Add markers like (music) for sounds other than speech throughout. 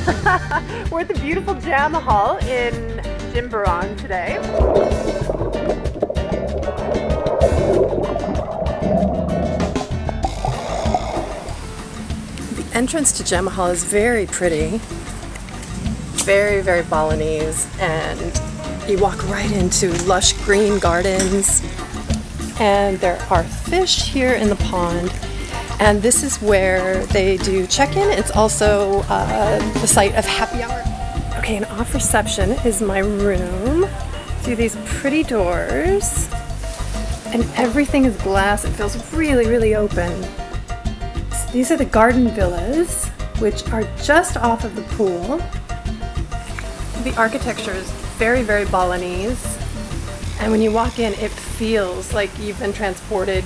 (laughs) We're at the beautiful Jamahal in Jimbaran today. The entrance to Jamahal is very pretty. Very, very Balinese and you walk right into lush green gardens and there are fish here in the pond and this is where they do check-in. It's also uh, the site of happy hour. Okay, and off reception is my room. See these pretty doors. And everything is glass. It feels really, really open. So these are the garden villas, which are just off of the pool. The architecture is very, very Balinese. And when you walk in, it feels like you've been transported.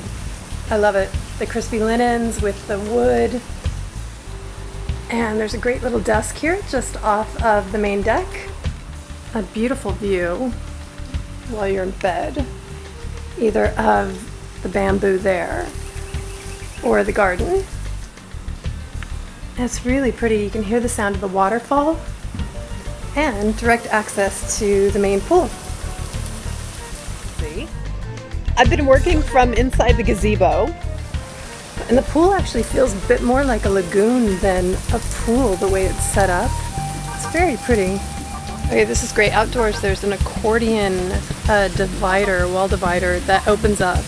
I love it the crispy linens with the wood. And there's a great little desk here just off of the main deck. A beautiful view while you're in bed, either of the bamboo there or the garden. It's really pretty. You can hear the sound of the waterfall and direct access to the main pool. See? I've been working from inside the gazebo and the pool actually feels a bit more like a lagoon than a pool the way it's set up. It's very pretty. Okay, this is great. Outdoors, there's an accordion uh, divider, wall divider that opens up.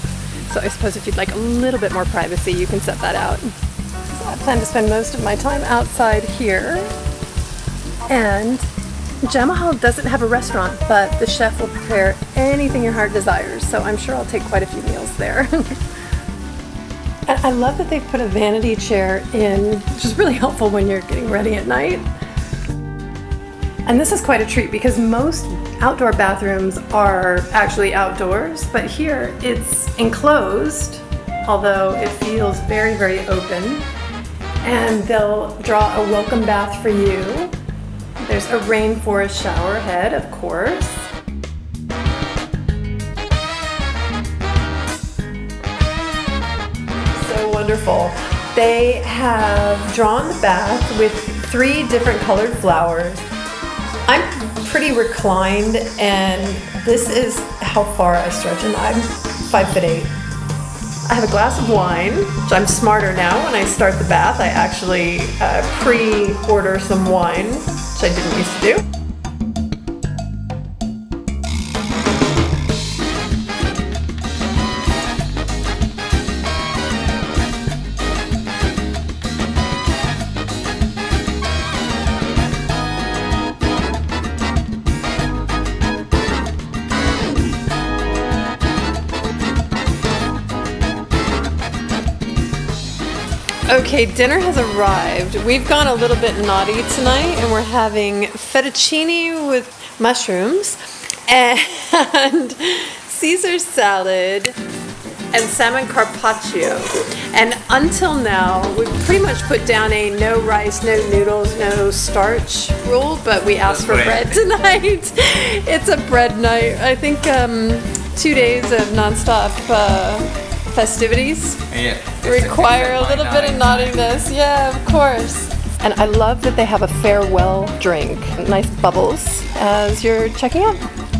So I suppose if you'd like a little bit more privacy, you can set that out. So I plan to spend most of my time outside here. And Jamahal doesn't have a restaurant, but the chef will prepare anything your heart desires. So I'm sure I'll take quite a few meals there. (laughs) I love that they've put a vanity chair in, which is really helpful when you're getting ready at night. And this is quite a treat because most outdoor bathrooms are actually outdoors, but here it's enclosed, although it feels very, very open. And they'll draw a welcome bath for you. There's a rainforest shower head, of course. Wonderful. They have drawn the bath with three different colored flowers. I'm pretty reclined and this is how far I stretch and I'm five foot eight. I have a glass of wine, which I'm smarter now. When I start the bath, I actually uh, pre-order some wine, which I didn't used to do. Okay, dinner has arrived. We've gone a little bit naughty tonight and we're having fettuccine with mushrooms and (laughs) Caesar salad and salmon carpaccio. And until now, we've pretty much put down a no rice, no noodles, no starch rule, but we asked for bread (laughs) tonight. it's a bread night. I think um, two days of nonstop uh, festivities yeah, require a little bit of naughtiness. Yeah, of course. And I love that they have a farewell drink, nice bubbles as you're checking out.